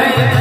Yeah.